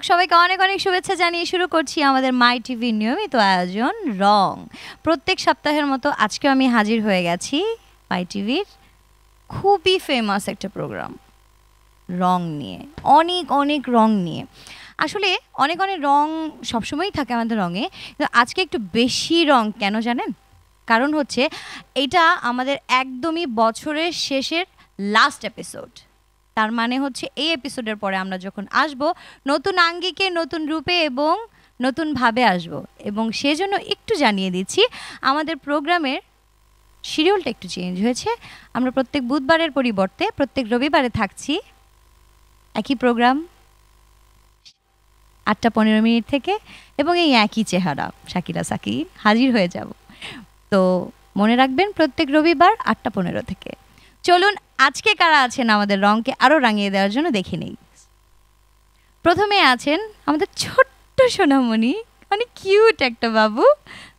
দর্শক, সবাইকে অনেক অনেক শুভেচ্ছা জানিয়ে শুরু করছি আমাদের মাই টিভির নিয়মিত আয়োজন রং। প্রত্যেক সপ্তাহের মতো আজকে আমি হাজির হয়ে গেছি মাই টিভির খুবই ফেমাস একটা প্রোগ্রাম রং নিয়ে, অনেক অনেক রং নিয়ে। আসলে অনেক অনেক রং সবসময়ই থাকে আমাদের রঙে, কিন্তু আজকে একটু বেশি রং, কেন জানেন? কারণ হচ্ছে, এটা আমাদের একদমই বছরের শেষের লাস্ট এপিসোড তার মানে হচ্ছে এই এপিসোডের পরে আমরা যখন আসব, নতুন আঙ্গিকে, নতুন রূপে এবং নতুনভাবে আসব। এবং সেজন্য একটু জানিয়ে দিচ্ছি, আমাদের প্রোগ্রামের শিডিউলটা একটু চেঞ্জ হয়েছে। আমরা প্রত্যেক বুধবারের পরিবর্তে, প্রত্যেক রবিবারে থাকছি একই প্রোগ্রাম আটটা পনেরো মিনিট থেকে এবং এই একই চেহারা, শাকিরা সাকি হাজির হয়ে যাব। তো মনে রাখবেন, প্রত্যেক রবিবার আটটা পনেরো থেকে। চলুন আজকে কারা আছেন আমাদের রংকে আরও রাঙিয়ে দেওয়ার জন্য দেখে নেই। প্রথমে আছেন আমাদের ছোট্ট সোনামণি অনেক কিউট একটা বাবু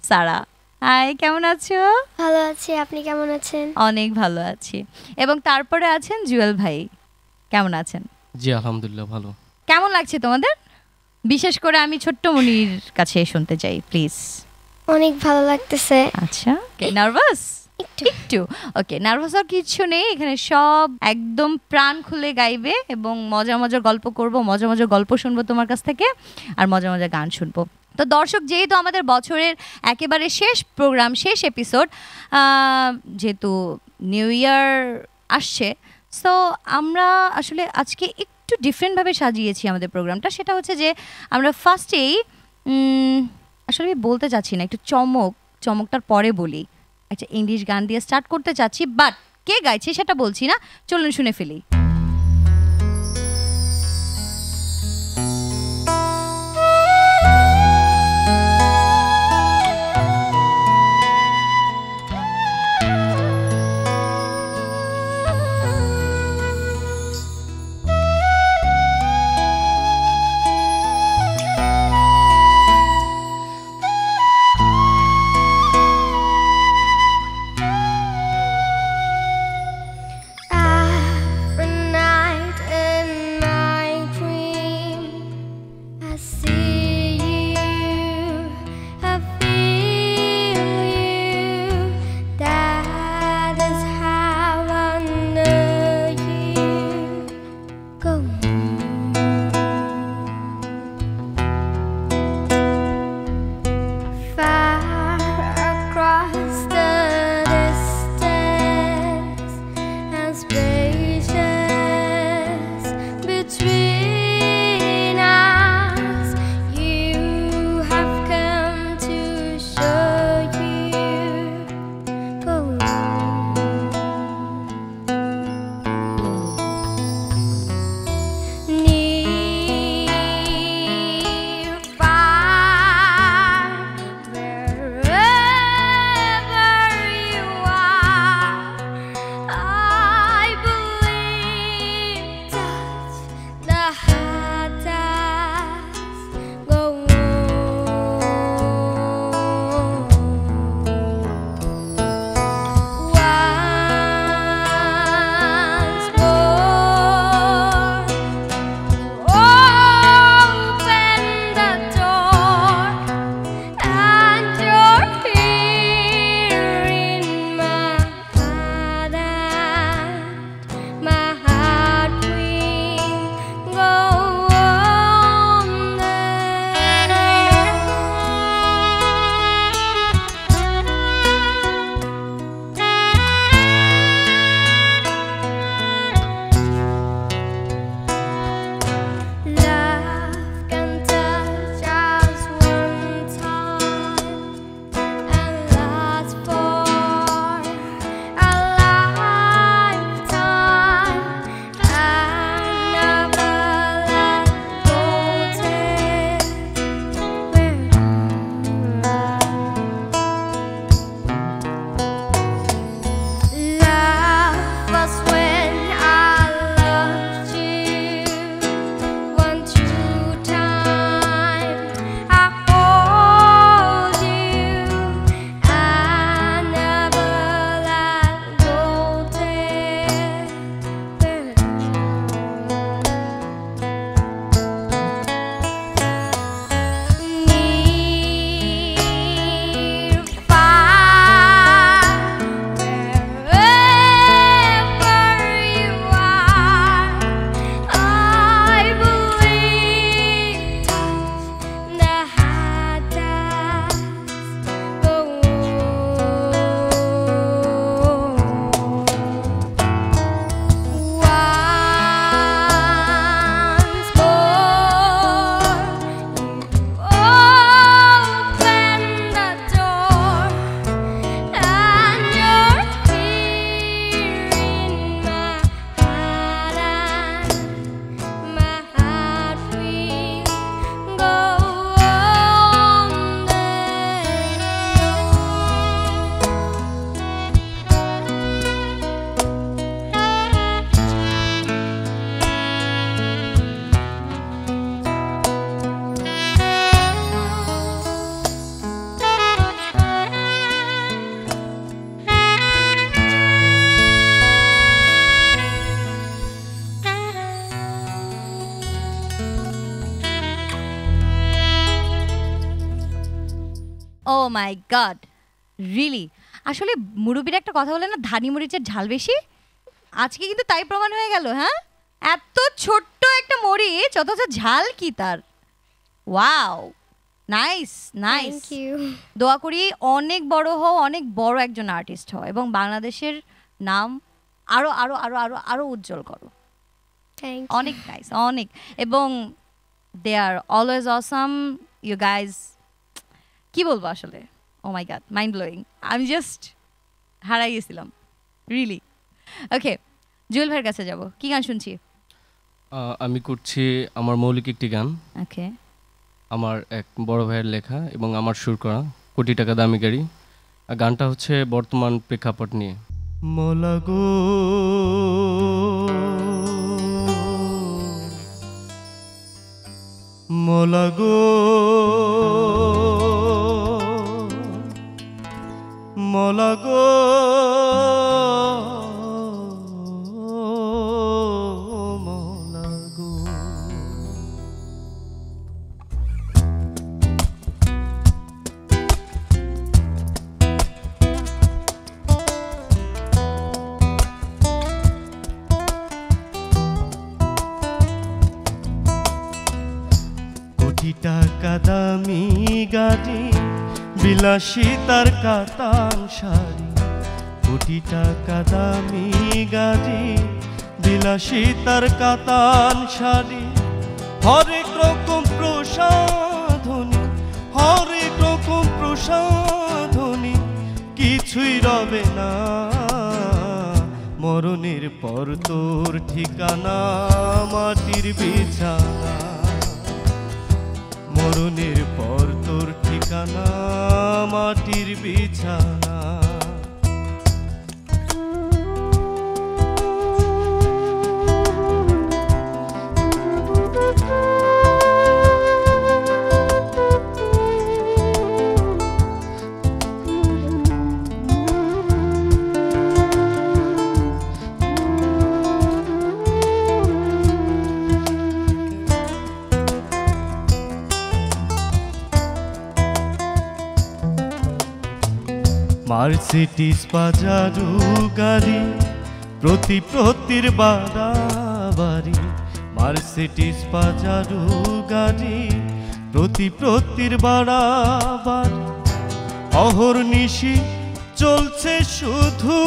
সারা। হাই কেমন আছো? ভালো আছি আপনি কেমন আছেন? অনেক ভালো আছি। এবং তারপরে আছেন জুয়েল ভাই কেমন আছেন? জি আলহামদুলিল্লাহ ভালো। কেমন লাগছে তোমাদের? বিশেষ করে আমি ছোট্ট মনির কাছে শুনতে চাই প্লিজ অনেক ভালো লাগতেছে। আচ্ছা নার্ভাস একটু ওকে নার্ভাস আর কিচ্ছু নেই, এখানে সব একদম প্রাণ খুলে গাইবে এবং মজা মজা গল্প করব মজা মজা গল্প শুনব তোমার কাছ থেকে আর মজা মজা গান শুনব। তো দর্শক, যেহেতু আমাদের বছরের একেবারে শেষ প্রোগ্রাম শেষ এপিসোড যেহেতু নিউ ইয়ার আসছে সো আমরা আসলে আজকে একটু ডিফারেন্টভাবে সাজিয়েছি আমাদের প্রোগ্রামটা সেটা হচ্ছে যে, আমরা ফার্স্টেই আসলে বলতে চাচ্ছি না, একটু চমক, চমকটার পরে বলি। একটা ইংলিশ গান দিয়ে স্টার্ট করতে চাচ্ছি বাট কে গাইছে সেটা বলছি না, চলুন শুনে ফেলি। Oh my god really? আসলে মুরব্বীর একটা কথা বলে না ধানি মরিচের ঝাল বেশি? আজকে কিন্তু তাই প্রমাণ হয়ে গেল হ্যাঁ? এত ছোট্ট একটা মরিচ অথচ ঝাল কি তার? Wow nice nice. দোয়া করি অনেক বড় হও অনেক বড় একজন আর্টিস্ট হও এবং বাংলাদেশের নাম আরও আরও আরও আরও আরও উজ্জ্বল করো। অনেক নাইস অনেক। এবং they are always awesome you guys কি বলব আসলে? Oh my god mind blowing আমি জাস্ট হারাই গেছিলাম রিলি ওকে জুয়েল ভাইয়ের কাছে যাব। কি গান শুনছি? আমি করছি আমার মৌলিক একটি গান। ওকে আমার এক বড় ভাইয়ের লেখা এবং আমার সুর করা কোটি টাকা দামি গাড়ি। আর গানটা হচ্ছে বর্তমান প্রেক্ষাপট নিয়ে। মলাগো মলাগো মলাগো। বিলাসী তার কাতান শাড়ি। কোটি টাকা দামি গাড়ি, বিলাসী তার কাতান শাড়ি। হরেক রকম প্রসাধনী, হরেক রকম প্রসাধনী, কিছুই রবে না। মরণের পর তোর ঠিকানা, মাটির বিছানা। মরণের পর তোর ঠিকানা মাটির বিছানা। মার্সিটিস বাজারু গাড়ি প্রতি প্রতির বাড়াবাড়ি মার্সিটিস বাজারু গাড়ি প্রতি প্রতির বাড়াবাড়ি। অহর নিশি চলছে শুধু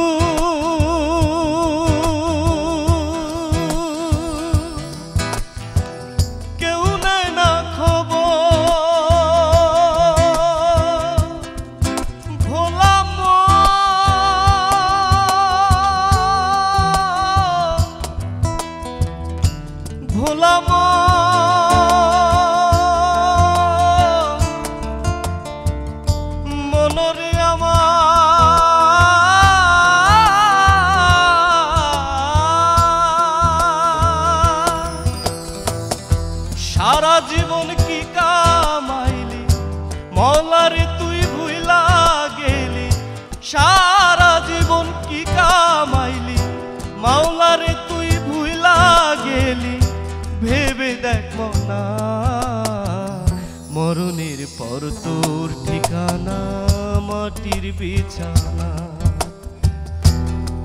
বিছানা।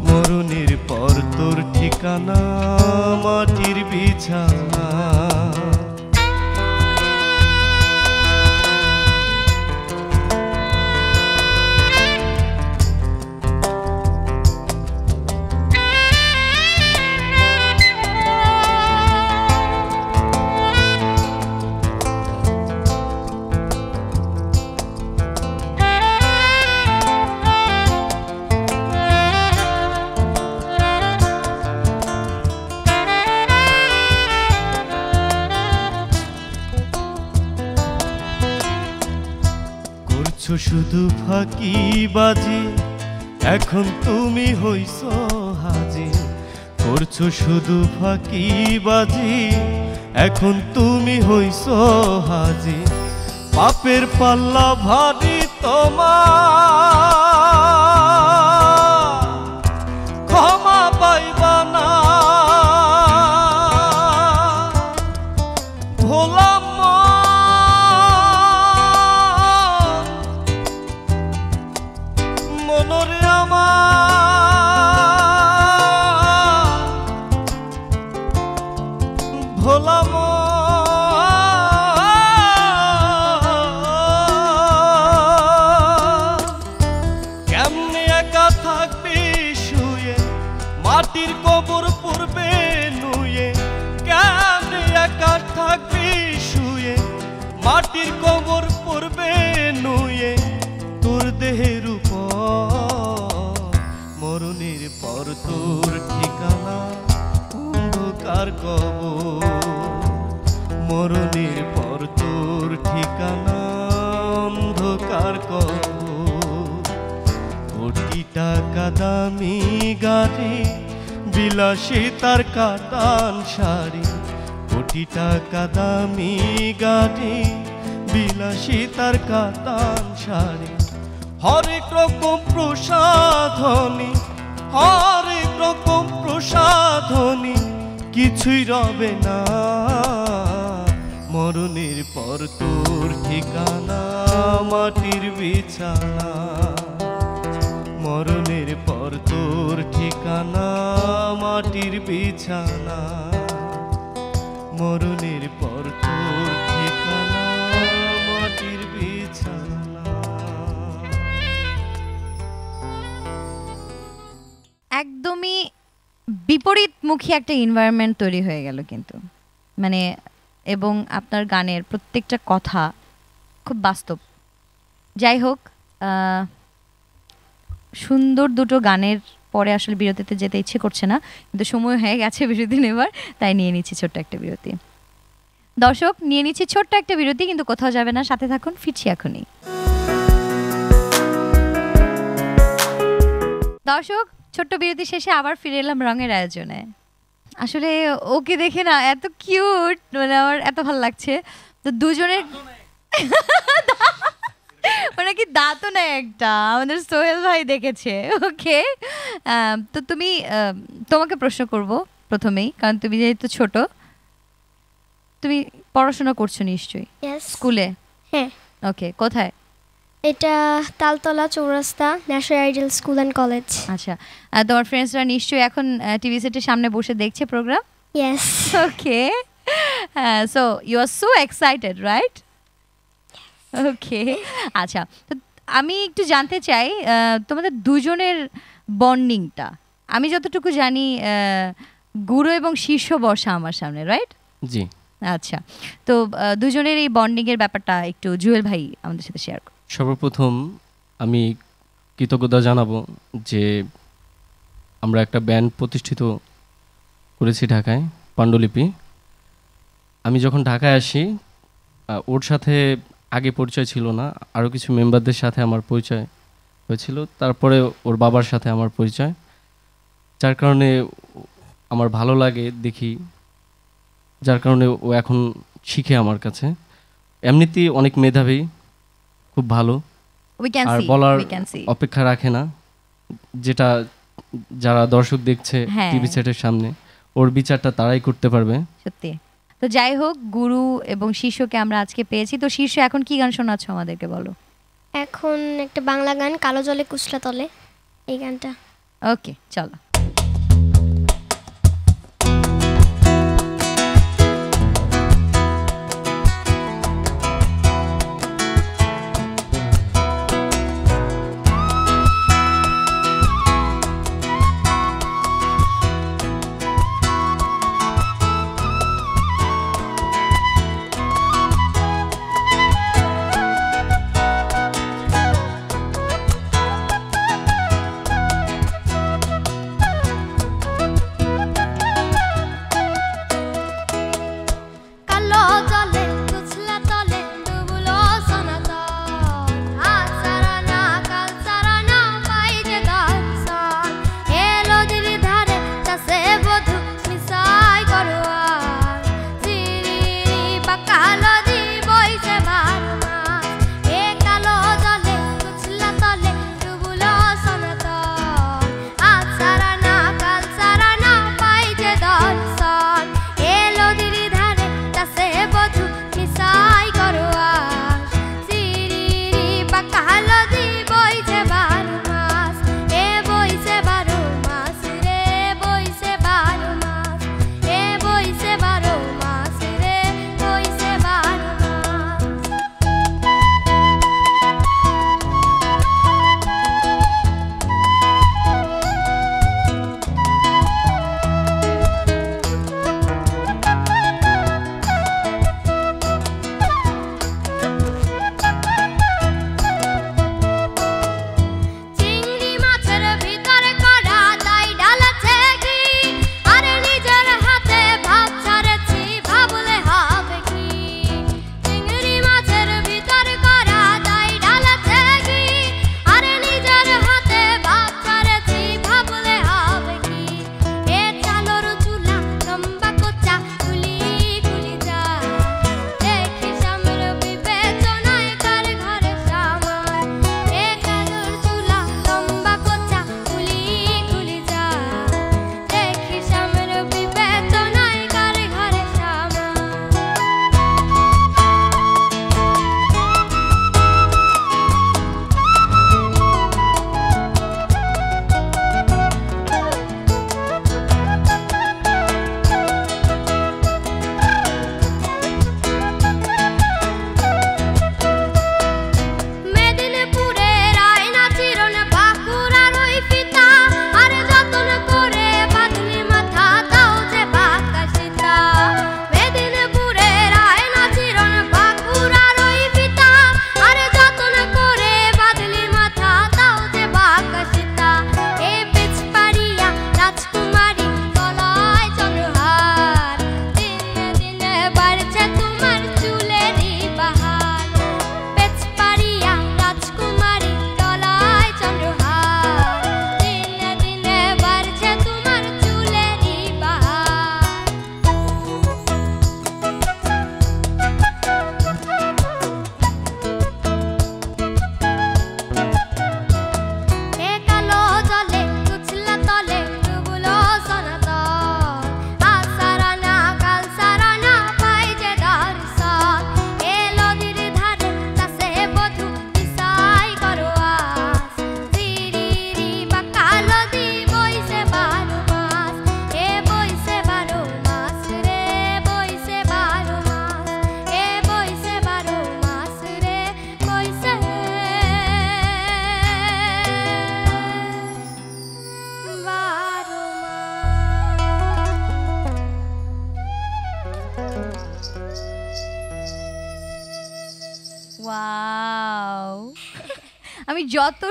মরুনির পর তোর ঠিকানা মাটির বিছানা। শুধু ফাঁকি বাজে, এখন তুমি হইছ হাজি। করছ শুধু ফাঁকি বাজি, এখন তুমি হইছ হাজি। পাপের পাল্লা ভারী তোমার। দামি গাড়ি বিলাসী তার কাতান শাড়ি, কোটি টাকা দামি গাড়ি বিলাসী তার কাতান শাড়ি। হরেক রকম প্রসাধনী, হরেক রকম প্রসাধনী, কিছুই রবে না। মরণের পর তোর ঠিকানা, মাটির বিছানা। পর তোর ঠিকানা, মাটির বিছানা। মরণের পর তোর একদমই বিপরীতমুখী একটা এনভায়রনমেন্ট তৈরি হয়ে গেল কিন্তু। মানে এবং আপনার গানের প্রত্যেকটা কথা খুব বাস্তব। যাই হোক সুন্দর দুটো গানের পরে আসলে বিরতিতে যেতে ইচ্ছে করছে না কিন্তু সময় হয়ে গেছে বিরতি নেবার তাই নিয়ে নিচ্ছি ছোট্ট একটা বিরতি। দর্শক নিয়ে নিচ্ছি ছোট্ট একটা বিরতি কিন্তু কোথাও যাবে না সাথে থাকুন ফিরছি এখনই। দর্শক ছোট্ট বিরতি শেষে আবার ফিরে এলাম রঙের আয়োজনে। আসলে ওকে দেখে না এত কিউট মানে আমার এত ভালো লাগছে। তো দুজনের ওরা কি দাঁতও নেই একটা? আমাদের সোহেল ভাই দেখেছে। ওকে? তো তুমি তোমাকে প্রশ্ন করব প্রথমেই কারণ তুমি যেহেতু ছোট। তুমি পড়াশোনা করছ নিশ্চয়ই? স্কুলে? হ্যাঁ। ওকে কোথায়? এটা Taltala Chourasta national ideal school and college আচ্ছা তোমার ফ্রেন্ডসরা নিশ্চয়ই এখন টিভি সেটের সামনে বসে দেখছে program yes okay. So you are so excited right okay আচ্ছা। তো আমি একটু জানতে চাই তোমাদের দুজনের বন্ডিংটা। আমি যতটুকু জানি গুরু এবং শীর্ষ বর্ষা আমার সামনে রাইট জি। আচ্ছা। তো দুজনের এই বন্ডিংয়ের ব্যাপারটা একটু জুয়েল ভাই আমাদের সাথে শেয়ার করুন সর্বপ্রথম আমি কৃতজ্ঞতা জানাব যে আমরা একটা ব্যান্ড প্রতিষ্ঠিত করেছি ঢাকায় পাণ্ডুলিপি। আমি যখন ঢাকায় আসি ওর সাথে আগে পরিচয় ছিল না আরও কিছু মেম্বারদের সাথে আমার পরিচয় হয়েছিল তারপরে ওর বাবার সাথে আমার পরিচয়। যার কারণে আমার ভালো লাগে দেখি যার কারণে ও এখন শিখে আমার কাছে। এমনিতেই অনেক মেধাবী খুব ভালো। আর বলার অপেক্ষা রাখে না যেটা যারা দর্শক দেখছে হ্যাঁ। টিভি সেটের সামনে ওর বিচারটা তারাই করতে পারবে। সত্যি। তো যাই হোক গুরু এবং শিষ্যকে আমরা আজকে পেয়েছি। তো শীর্ষ এখন কি গান শোনাচ্ছ আমাদেরকে বলো? এখন একটা বাংলা গান কালো জলে কুচলা তলে এই গানটা। ওকে চলো।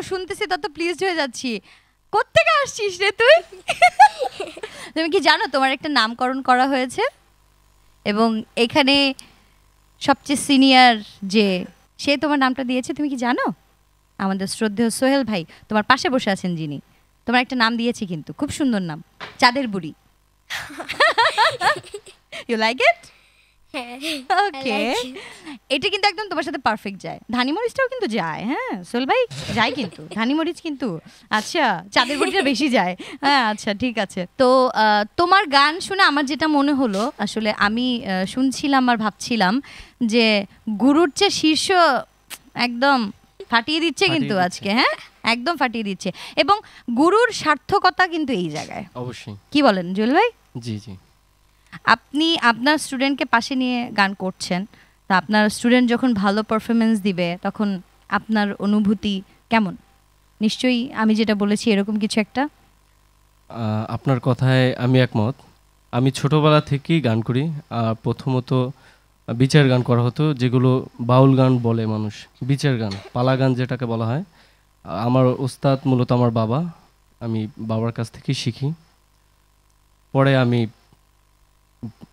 শুনতেছি তত প্লিজড হয়ে যাচ্ছি। কোত্থেকে আসছিস রে তুই? তুমি কি জানো তোমার একটা নামকরণ করা হয়েছে? এবং এখানে সবচেয়ে সিনিয়র যে সে তোমার নামটা দিয়েছে তুমি কি জানো? আমাদের শ্রদ্ধেয় সোহেল ভাই তোমার পাশে বসে আছেন যিনি। তোমার একটা নাম দিয়েছি কিন্তু খুব সুন্দর নাম চাঁদের বুড়ি। You like it okay. এটা কিন্তু একদম তোমার সাথে পারফেক্ট যায়। ধানি মরিচটাও কিন্তু যায় হ্যাঁ? সোল ভাই যায় কিন্তু। ধানি মরিচ কিন্তু আচ্ছা চাঁদের বড়িটা বেশি যায়। হ্যাঁ আচ্ছা ঠিক আছে। তো তোমার গান শুনে আমার যেটা মনে হলো আসলে আমি শুনছিলাম আর ভাবছিলাম যে গুরুর চেয়ে শীর্ষ একদম ফাটিয়ে দিচ্ছে কিন্তু আজকে হ্যাঁ? একদম ফাটিয়ে দিচ্ছে। এবং গুরুর সার্থকতা কিন্তু এই জায়গায়। অবশ্যই। কি বলেন জুয়েল ভাই? জি জি। আপনি আপনার স্টুডেন্টকে পাশে নিয়ে গান করছেন, তা আপনার স্টুডেন্ট যখন ভালো পারফরমেন্স দিবে, তখন আপনার অনুভূতি কেমন? নিশ্চয়ই আমি যেটা বলেছি এরকম কিছু একটা? আপনার কথায় আমি একমত। আমি ছোটবেলা থেকেই গান করি। আর প্রথমত বিচার গান করা হতো, যেগুলো বাউল গান বলে মানুষ। বিচার গান, পালা গান যেটাকে বলা হয়। আমার ওস্তাদ মূলত আমার বাবা। আমি বাবার কাছ থেকেই শিখি। পরে আমি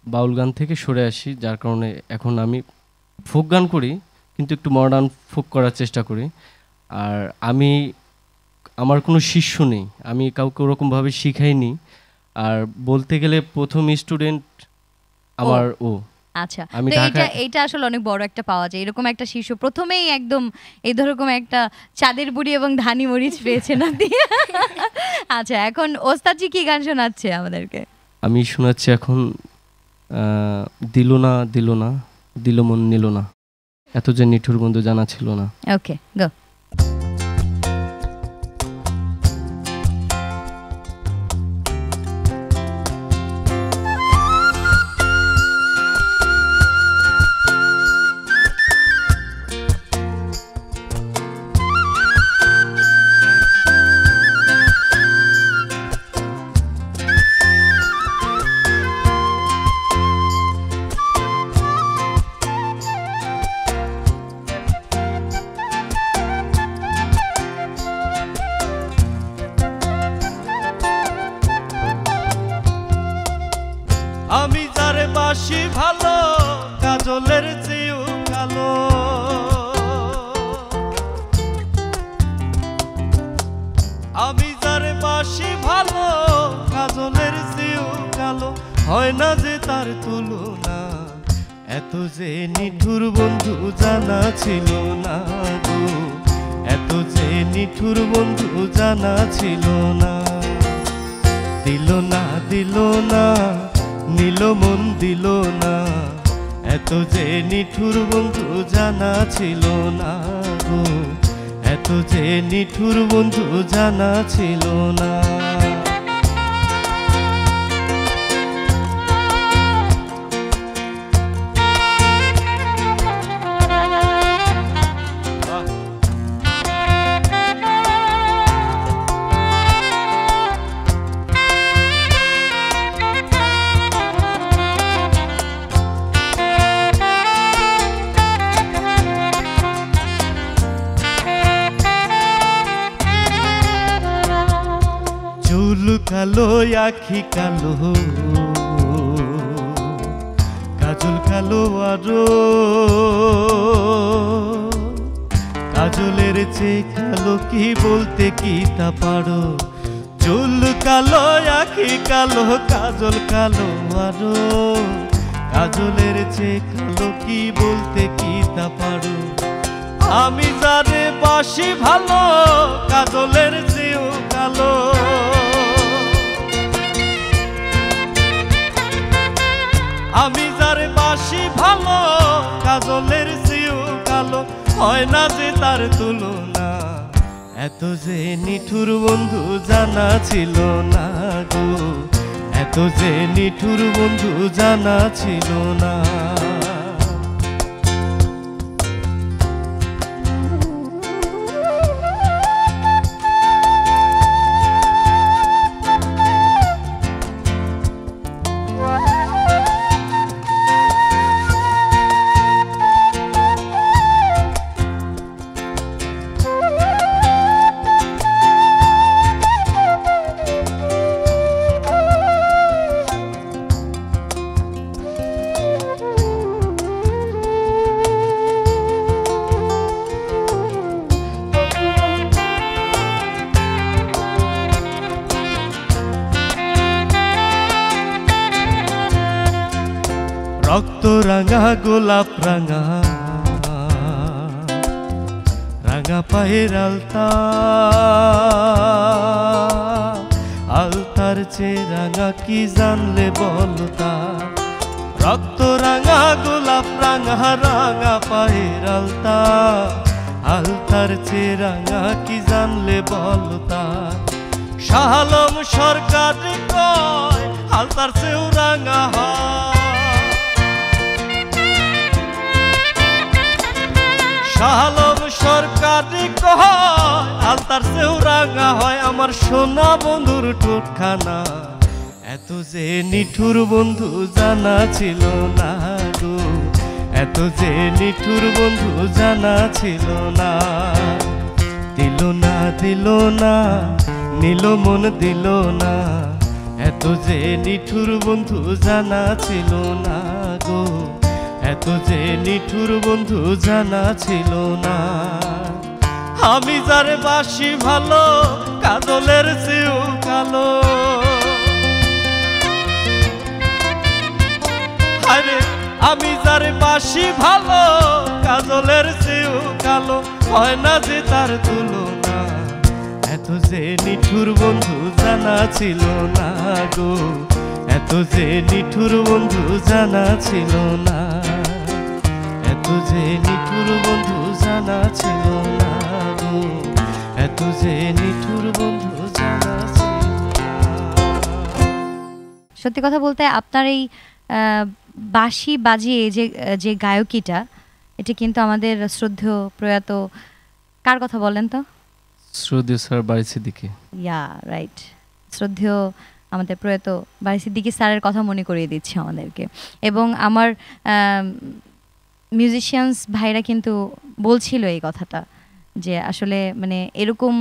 বাউল গান থেকে সরে আসি যার কারণে এখন আমি ফোক গান করি কিন্তু একটু মডার্ন ফোক করার চেষ্টা করি। আর আমি আমার কোনো শিষ্য নেই আমি কাউকে ওরকমভাবে শিখাইনি। আর বলতে গেলে প্রথম স্টুডেন্ট আমার ও আচ্ছা। আমি তো এইটা ঢাকায়- আসলে অনেক বড় একটা পাওয়া যায়। এরকম একটা শিশু প্রথমেই একদম এই ধরকম একটা চাঁদের বুড়ি এবং ধানি মরিচ পেয়েছে না দিয়ে আচ্ছা এখন ওস্তাদজি কি গান শোনাচ্ছে আমাদেরকে? আমি শোনাচ্ছি এখন দিল না দিল না, দিল মন নিল না। এত যে নিঠুর বন্ধু জানা ছিল না। ওকে গো যারে ভালো, কাজলের চেয়েও কালো। আমি যারে বাসি ভালো, কাজলের চেয়েও কালো। হয় না যে তার তুলনা, এত যে নিঠুর বন্ধু জানা ছিল না গো। এত যে নিঠুর বন্ধু জানা ছিল না। দিল না দিল না। নীল মন দিল না। এত যে নিঠুর বন্ধু জানা ছিল না গো। এত যে নিঠুর বন্ধু জানা ছিল না। আখি কালো, কাজল কালো আরও, কাজলের চেয়ে কালো কি বলতে কি তা পারো? চুল কালো, আখি কালো, কাজল কালো আরও, কাজলের চেয়ে কালো কি বলতে কি তা পারো? আমি যারে বাসি ভালো, কাজলের চেয়েও কালো। আমি যার বাসি ভালো, কাজলের সিউ কালো, হয় না যে তার তুলনা। এত যে নিঠুর বন্ধু জানা ছিল না গো, এত যে নিঠুর বন্ধু জানা ছিল না। রাঙা গোলাপ রাঙা। রাঙা পায়ের আলতা। আলতার চেয়ে রাঙা কি জানলে বলতা রক্ত রাঙা গোলাপ রাঙা রাঙা পায়ের আলতা। আলতার চেয়ে রাঙা কি জানলে বলতা শাহালম সরকার কয়, আলতার চেয়েও রাঙা হয়। শাহালম সরকারি কয় আলতার চেয়েও রাঙা হয় আমার সোনা বন্ধুর টোটখানা। এত যে নিঠুর বন্ধু জানা ছিল না গো, এত যে নিঠুর বন্ধু জানা ছিল না। দিল না দিল না, নিল মন দিল না, এত যে নিঠুর বন্ধু জানা ছিল না। এত যে নিঠুর বন্ধু জানা ছিল না। আমি যার বাসি ভালো, কাজলের চেয়েও কালো। আরে আমি যার বাসি ভালো, কাজলের চেয়েও কালো। হয় না যে তার তুলনা, এত যে নিঠুর বন্ধু জানা ছিল না গো। এত যে নিঠুর বন্ধু জানা ছিল না। এত যে নিঠুর বন্ধু জানা ছিল না গো। এত যে নিঠুর বন্ধু জানা সত্যি কথা বলতে আপনার এই আহ, বাঁশি বাজিয়ে যে যে গায়কিটা এটা কিন্তু আমাদের শ্রদ্ধেয় প্রয়াত কার কথা বলেন তো? শ্রদ্ধেয় স্যার বাড়ি সিদ্দিকি। Yeah right. শ্রদ্ধেয় আমাদের প্রয়াত বাড়ি সিদ্দিকি স্যারের কথা মনে করিয়ে দিচ্ছে আমাদেরকে। এবং আমার মিউজিশিয়ানস ভাইরা কিন্তু বলছিল এই কথাটা যে আসলে মানে এরকম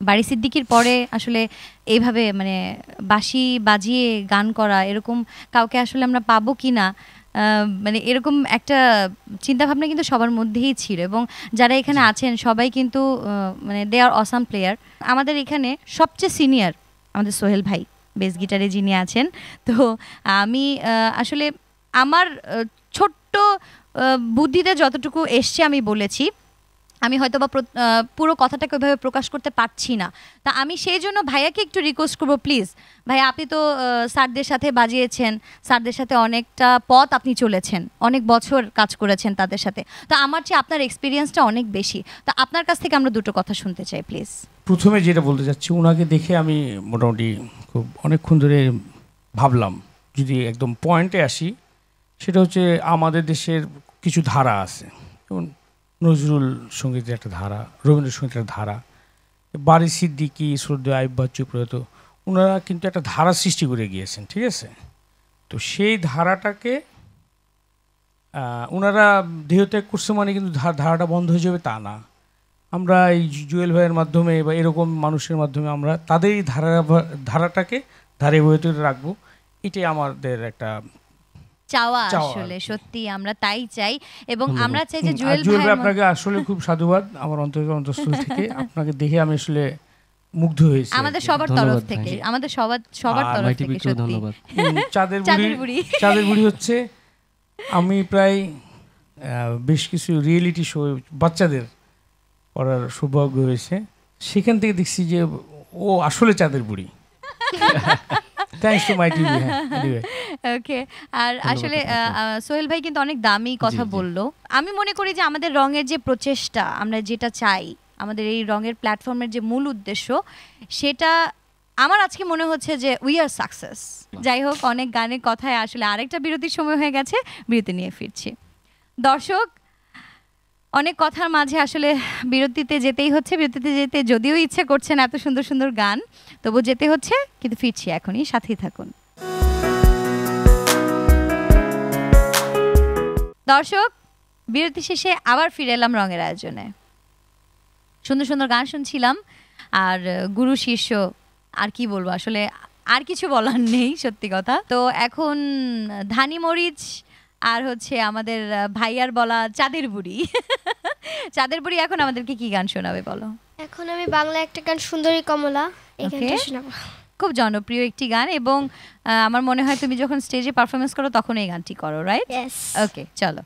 বাড়ি সিদ্দিকির পরে আসলে এইভাবে মানে বাঁশি বাজিয়ে গান করা এরকম কাউকে আসলে আমরা পাবো কি না মানে এরকম একটা চিন্তাভাবনা কিন্তু সবার মধ্যেই ছিল এবং যারা এখানে আছেন সবাই কিন্তু মানে দে আর অসাম প্লেয়ার আমাদের এখানে সবচেয়ে সিনিয়র আমাদের সোহেল ভাই বেস গিটারে যিনি আছেন। তো আমি আসলে আমার ছোট্ট বুদ্ধিতে যতটুকু এসছে আমি বলেছি। আমি হয়তো বা পুরো কথাটাকে ওইভাবে প্রকাশ করতে পারছি না। তা আমি সেই জন্য ভাইয়াকে একটু রিকোয়েস্ট করব প্লিজ ভাই আপনি তো স্যারদের সাথে বাজিয়েছেন, স্যারদের সাথে অনেকটা পথ আপনি চলেছেন, অনেক বছর কাজ করেছেন তাদের সাথে। তো আমার চেয়ে আপনার এক্সপিরিয়েন্সটা অনেক বেশি। তো আপনার কাছ থেকে আমরা দুটো কথা শুনতে চাই প্লিজ প্রথমে যেটা বলতে চাচ্ছি ওনাকে দেখে আমি মোটামুটি খুব অনেকক্ষণ ধরে ভাবলাম, যদি একদম পয়েন্টে আসি সেটা হচ্ছে আমাদের দেশের কিছু ধারা আছে। যেমন নজরুল সঙ্গীতের একটা ধারা, রবীন্দ্রসঙ্গীতের একটা ধারা বাড়ি সিদ্দিকি শ্রদ্ধা আইব প্রয়ত ওনারা কিন্তু একটা ধারা সৃষ্টি করে গিয়েছেন, ঠিক আছে? তো সেই ধারাটাকে ওনারা দেহত্যাগ করছে মানে কিন্তু ধারাটা বন্ধ হয়ে যাবে তা না। আমরা এই জুয়েল ভাইয়ের মাধ্যমে বা এরকম মানুষের মাধ্যমে আমরা তাদের এই ধারা ধারাটাকে ধারে বইতে রাখব। এটাই আমাদের একটা চাওয়া আসলে সত্যি আমরা তাই চাই এবং আমরা চাই যে জুয়েল ভাই আপনাকে আসলে খুব সাধুবাদ আমার অন্তর অন্তঃস্থল থেকে। আপনাকে দেখে আমি আসলে মুগ্ধ হয়েছি আমাদের সবার তরফ থেকে আমাদের সবার সবার তরফ থেকে সত্যি। ধন্যবাদ। চাঁদের চাঁদের বুড়ি। চাঁদের বুড়ি হচ্ছে আমি প্রায় আহ, বেশ কিছু রিয়েলিটি শো বাচ্চাদের করার সৌভাগ্য হয়েছে। সেখান থেকে দেখছি যে ও আসলে চাঁদের বুড়ি। থ্যাংকস টু মাই টিভি হ্যাঁ। ওকে আর আসলে সোহেল ভাই কিন্তু অনেক দামি কথা। বলল। আমি মনে করি যে আমাদের রঙের যে প্রচেষ্টা আমরা যেটা চাই আমাদের এই রঙের প্ল্যাটফর্মের যে মূল উদ্দেশ্য সেটা আমার আজকে মনে হচ্ছে যে উই আর সাকসেস যাই হোক অনেক গানের কথায় আসলে আরেকটা বিরতির সময় হয়ে গেছে বিরতি নিয়ে ফিরছি। দর্শক অনেক কথার মাঝে আসলে বিরতিতে যেতেই হচ্ছে বিরতিতে যেতে যদিও ইচ্ছে করছেন এত সুন্দর সুন্দর গান তবু যেতে হচ্ছে কিন্তু ফিরছি এখনই সাথেই থাকুন। দর্শক বিরতি শেষে আবার ফিরে এলাম রঙের আয়োজনে। সুন্দর সুন্দর গান শুনছিলাম আর গুরু শিষ্য আর কি বলব আসলে আর কিছু বলার নেই সত্যি কথা। তো এখন ধানি মরিচ আর হচ্ছে আমাদের ভাইয়ার বলা চাঁদের বুড়ি। চাঁদের বুড়ি এখন আমাদেরকে কি গান শোনাবে বলো? এখন আমি বাংলা একটা গান সুন্দরী কমলা এই গানটা শোনাবো। খুব জনপ্রিয় একটি গান এবং আমার মনে হয় তুমি যখন স্টেজে পারফরমেন্স করো তখন এই গানটি করো রাইট ওকে চলো।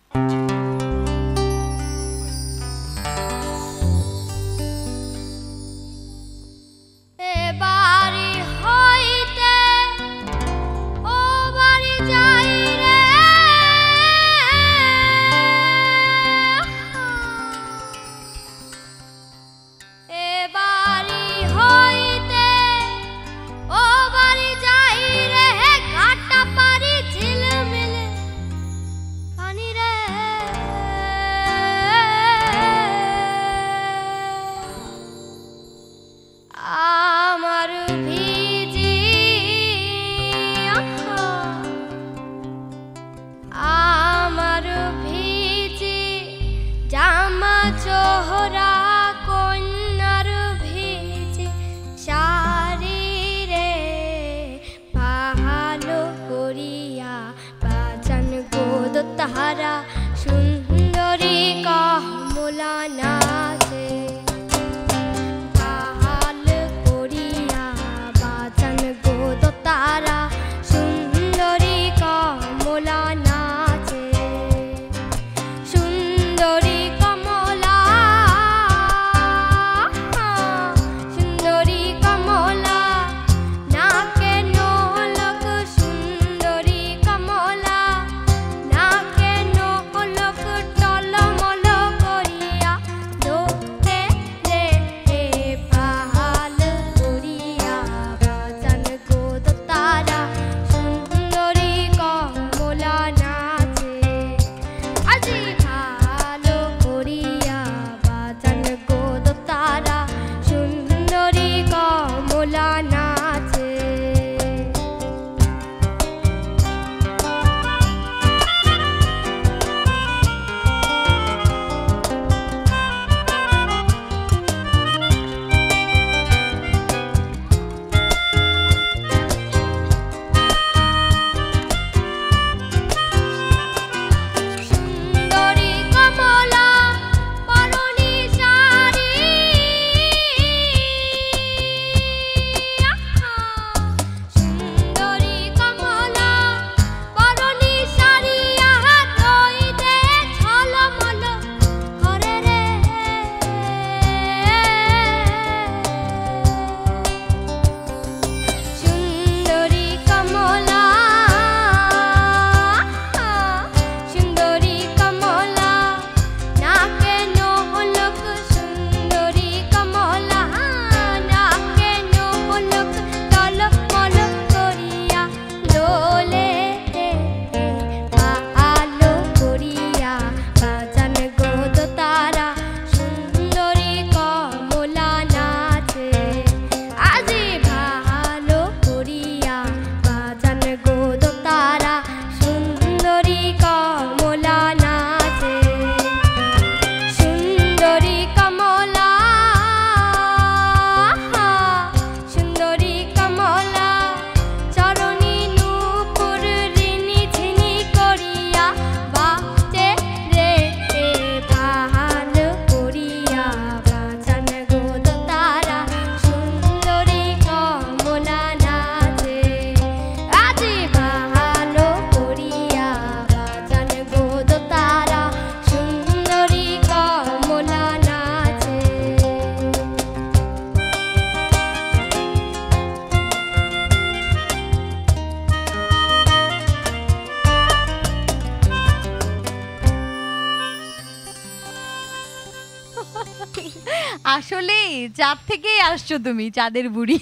আসলে চাঁদ থেকেই আসছো তুমি চাঁদের বুড়ি।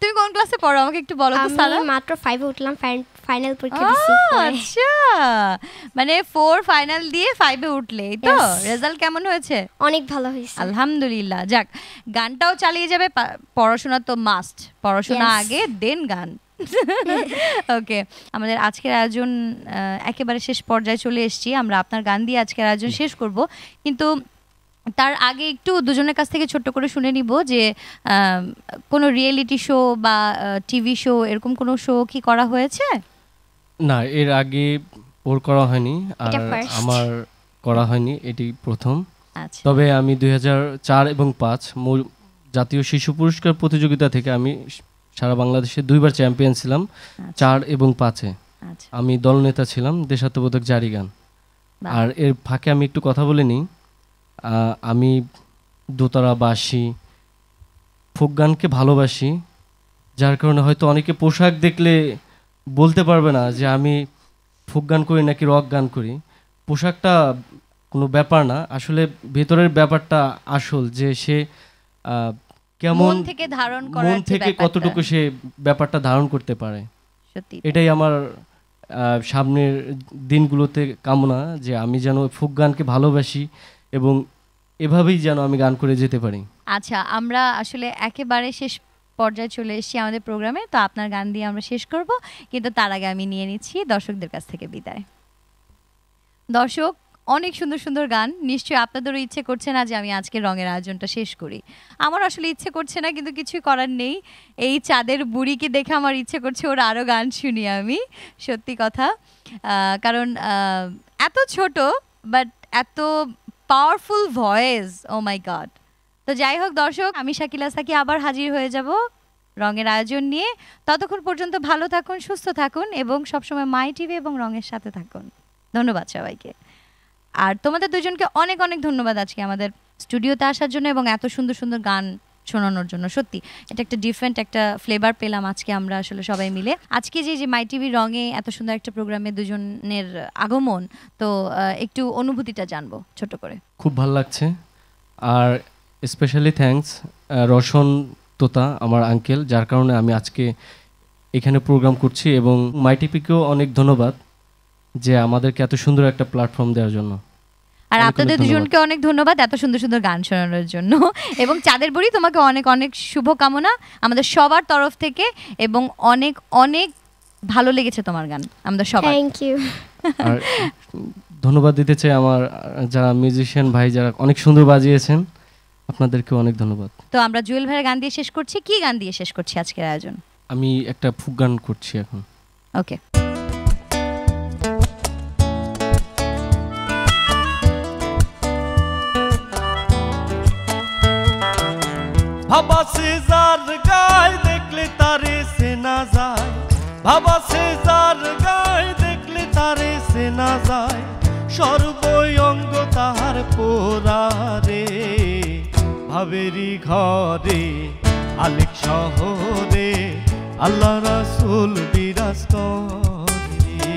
তুমি কোন ক্লাসে পড়ো? আমাকে একটু বলো তো সারা। আমি মাত্র ফাইভে উঠলাম ফাইনাল পরীক্ষা দিছি আচ্ছা মানে ফোর ফাইনাল দিয়ে ফাইভে উঠলে এই তো? রেজাল্ট কেমন হয়েছে? অনেক ভালো হয়েছে। আলহামদুলিল্লাহ। যাক গানটাও চালিয়ে যাবে পড়াশোনা তো মাস্ট পড়াশোনা আগে দেন গান। ওকে আমাদের আজকের আয়োজন একেবারে শেষ পর্যায়ে চলে এসেছি। আমরা আপনার গান দিয়ে আজকের আয়োজন শেষ করব। কিন্তু তার আগে একটু দুজনের কাছ থেকে ছোট্ট করে শুনে নিব যে কোনো রিয়েলিটি শো বা টিভি শো এরকম কোনো শো কি করা হয়েছে? না এর আগে ওর করা হয়নি। আর আমার করা হয়নি এটি প্রথম। আচ্ছা। তবে আমি দুই চার এবং পাঁচ জাতীয় শিশু পুরস্কার প্রতিযোগিতা থেকে আমি সারা বাংলাদেশে দুইবার চ্যাম্পিয়ন ছিলাম চার এবং পাঁচে। আচ্ছা। আমি দলনেতা ছিলাম দেশাত্মবোধক জারি গান। আর এর ফাঁকে আমি একটু কথা বলে নিই। আমি দোতারা বাসি ফোক গানকে ভালোবাসি যার কারণে হয়তো অনেকে পোশাক দেখলে বলতে পারবে না যে আমি ফোক গান করি নাকি রক গান করি। পোশাকটা কোনো ব্যাপার না আসলে ভেতরের ব্যাপারটা আসল যে সে কেমন থেকে ধারণ মন থেকে কতটুকু সে ব্যাপারটা ধারণ করতে পারে। এটাই আমার সামনের দিনগুলোতে কামনা যে আমি যেন ফোক গানকে ভালোবাসি এবং এভাবেই যেন আমি গান করে যেতে পারি। আচ্ছা আমরা আসলে একেবারে শেষ পর্যায়ে চলে এসেছি আমাদের প্রোগ্রামে, তো আপনার গান দিয়ে আমরা শেষ করব, কিন্তু তার আগে আমি নিয়ে নিচ্ছি দর্শকদের কাছ থেকে বিদায়। দর্শক, অনেক সুন্দর সুন্দর গান, নিশ্চয়ই আপনাদেরও ইচ্ছে করছে না যে আমি আজকে রঙের আয়োজনটা শেষ করি। আমার আসলে ইচ্ছে করছে না, কিন্তু কিছুই করার নেই। এই চাঁদের বুড়িকে দেখে আমার ইচ্ছে করছে ওর আরও গান শুনি আমি, সত্যি কথা। কারণ এত ছোট বাট এত powerful voice oh my god তো যাই হোক দর্শক, আমি শাকিলা সাকি আবার হাজির হয়ে যাব রঙের আয়োজন নিয়ে। ততক্ষণ পর্যন্ত ভালো থাকুন, সুস্থ থাকুন এবং সবসময় মাই টিভি এবং রঙের সাথে থাকুন। ধন্যবাদ সবাইকে। আর তোমাদের দুজনকে অনেক অনেক ধন্যবাদ আজকে আমাদের স্টুডিওতে আসার জন্য এবং এত সুন্দর সুন্দর গান শোনানোর জন্য। সত্যি, এটা একটা ডিফারেন্ট একটা ফ্লেভার পেলাম আজকে আমরা আসলে সবাই মিলে। আজকে যে যে মাই টিভি রঙে এত সুন্দর একটা প্রোগ্রামে দুজনের আগমন, তো একটু অনুভূতিটা জানব ছোট করে। খুব ভালো লাগছে। আর স্পেশালি থ্যাঙ্কস রশন তোতা, আমার আঙ্কেল যার কারণে আমি আজকে এখানে প্রোগ্রাম করছি এবং মাইটিপিকেও অনেক ধন্যবাদ যে আমাদেরকে এত সুন্দর একটা প্ল্যাটফর্ম দেওয়ার জন্য। আর আপনাদের ধন্যবাদ। দুজনকে অনেক ধন্যবাদ এত সুন্দর সুন্দর গান শোনানোর জন্য। এবং চাঁদের বুড়ি তোমাকে অনেক অনেক শুভকামনা। আমাদের সবার তরফ থেকে এবং অনেক অনেক ভালো লেগেছে তোমার গান। আমাদের সবার। থ্যাংক ইউ ধন্যবাদ দিতে চাই আমার যারা মিউজিশিয়ান ভাই যারা অনেক সুন্দর বাজিয়েছেন আপনাদেরকে অনেক ধন্যবাদ। তো আমরা জুয়েল ভাইয়ের গান দিয়ে শেষ করছি। কি গান দিয়ে শেষ করছি আজকের আয়োজন? আমি একটা ফুক গান করছি এখন। ওকে ভাবা সে যার গায় দেখলে তারে সে না যায়। ভাবা সে যার গায় দেখলে তারে সে না যায়। সর্বঙ্গ তাহার পোরারে ভাবেরি ঘরে, আলেক শহরে, আল্লাহ রাসুল বিরাজ করে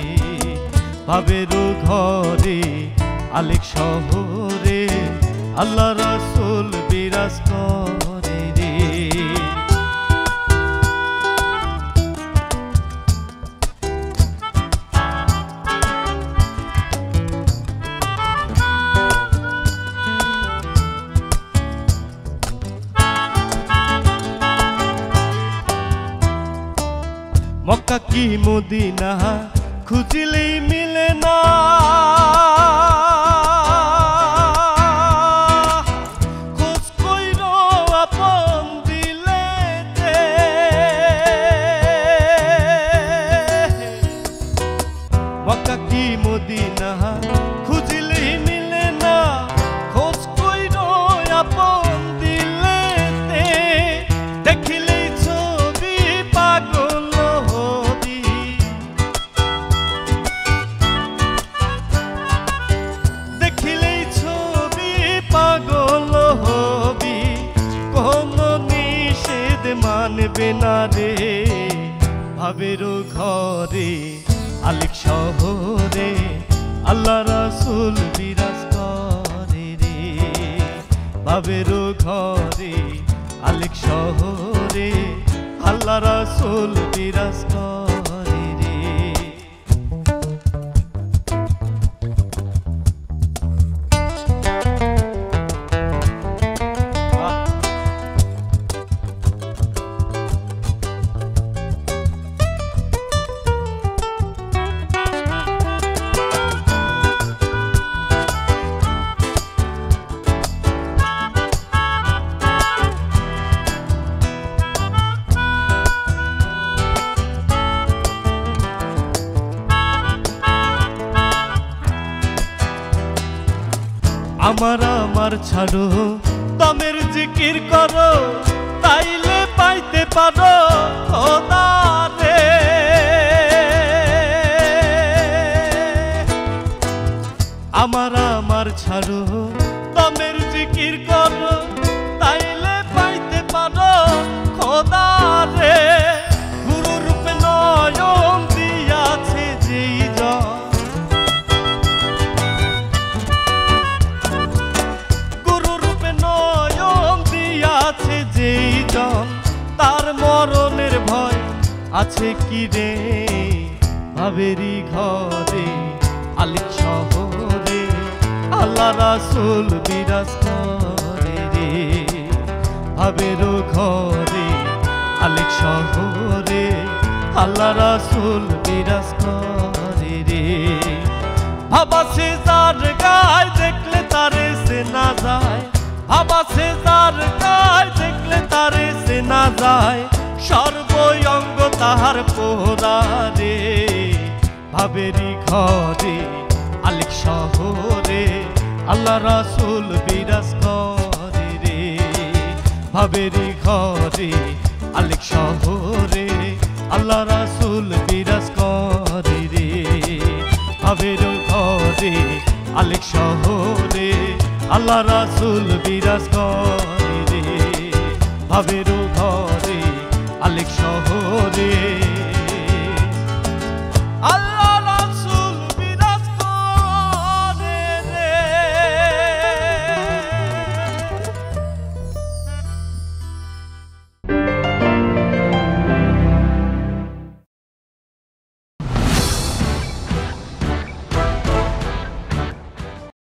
ভাবের ঘরে, আলেক শহরে, আল্লাহ রাসুল বিরাজ করে মদিনা খুঁজিলেই আমার আল্লাহ রাসুল বিরাজ করে রে। ভাবের ঘরে, আলিক শহরে আল্লাহ রাসুল বিরাজ করে রে। ভাবা সে যার গায় দেখলে তারে সে না যায়। ভাবা সে যার গায় দেখলে তারে সে না যায়। সর্বঙ্গ তাহার পোহরা রে ভাবেরি ঘরে, আলিক শহরে আল্লাহ রাসুল বিরাজ করে রে। ভাবেরি ঘরে, আলিক শহরে। আল্লাহ রাসুল বিরাজ করে রে। ভাবের ঘরে, আলেক শহরে। আল্লাহ রাসুল বিরাজ করে রে। ভাবের ঘরে, আলেক শহরে।